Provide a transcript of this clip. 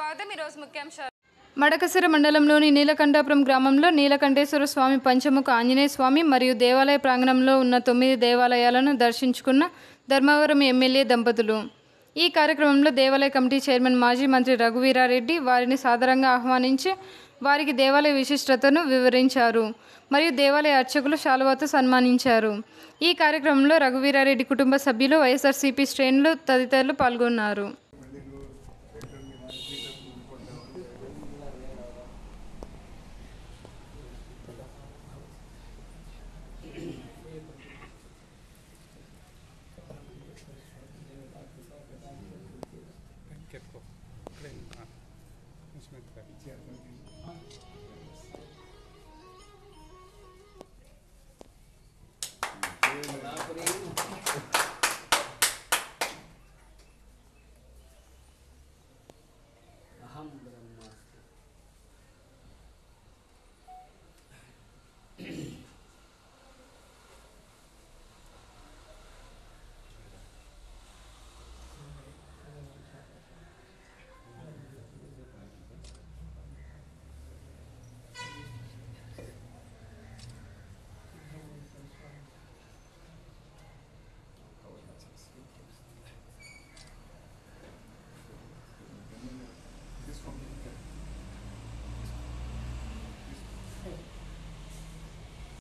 స్వాగతం. ఈరోజు ముఖ్యాంశాలు మడకసిర మండలంలోని నీలకంఠాపురం గ్రామంలో నీలకంఠేశ్వర స్వామి పంచముఖ ఆంజనేయ స్వామి మరియు దేవాలయ ప్రాంగణంలో ఉన్న తొమ్మిది దేవాలయాలను దర్శించుకున్న ధర్మవరం ఎమ్మెల్యే దంపతులు. ఈ కార్యక్రమంలో దేవాలయ కమిటీ చైర్మన్ మాజీ మంత్రి రఘువీరారెడ్డి వారిని సాదరంగా ఆహ్వానించి వారికి దేవాలయ విశిష్టతను వివరించారు మరియు దేవాలయ అర్చకులు శాలువాతో సన్మానించారు. ఈ కార్యక్రమంలో రఘువీరారెడ్డి కుటుంబ సభ్యులు వైఎస్ఆర్సీపీ శ్రేణులు తదితరులు పాల్గొన్నారు. Alhamdulillah.